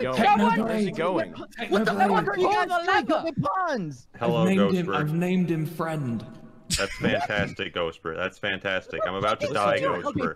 going? Where's he going? What the fuck are you guys Pull the doing? puns. I've Hello, named him. I've named him friend. That's fantastic, Ghostbur. That's fantastic. I'm about to die, Ghostbur.